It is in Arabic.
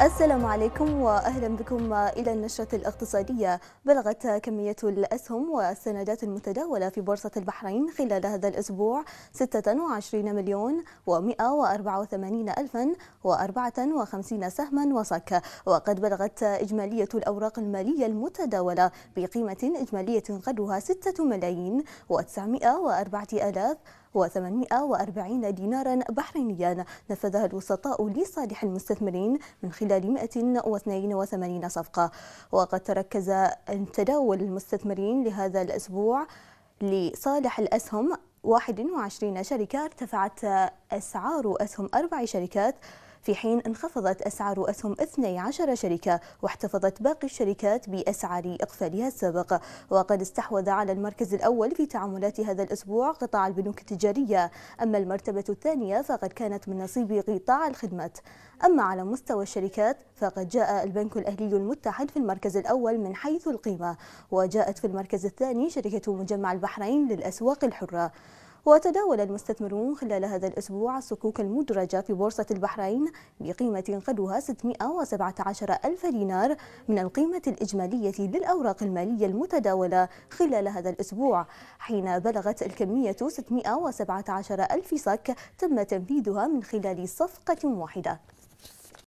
السلام عليكم وأهلا بكم إلى النشرة الاقتصادية. بلغت كمية الأسهم والسندات المتداولة في بورصة البحرين خلال هذا الأسبوع 26 مليون و184 الفا و54 سهما وصك. وقد بلغت إجمالية الأوراق المالية المتداولة بقيمة إجمالية قدرها 6 ملايين و904 آلاف و840 دينارا بحرينيا نفذها الوسطاء لصالح المستثمرين من خلال 182 صفقة. وقد تركز تداول المستثمرين لهذا الأسبوع لصالح الأسهم 21 شركة ارتفعت أسعار أسهم أربع شركات في حين انخفضت أسعار أسهم 12 شركة واحتفظت باقي الشركات بأسعار إقفالها السابق. وقد استحوذ على المركز الأول في تعاملات هذا الأسبوع قطاع البنوك التجارية. أما المرتبة الثانية فقد كانت من نصيب قطاع الخدمات. أما على مستوى الشركات فقد جاء البنك الأهلي المتحد في المركز الأول من حيث القيمة. وجاءت في المركز الثاني شركة مجمع البحرين للأسواق الحرة. وتداول المستثمرون خلال هذا الأسبوع الصكوك المدرجة في بورصة البحرين بقيمة قدرها 617 ألف دينار من القيمة الإجمالية للأوراق المالية المتداولة خلال هذا الأسبوع حين بلغت الكمية 617 ألف صك تم تنفيذها من خلال صفقة واحدة.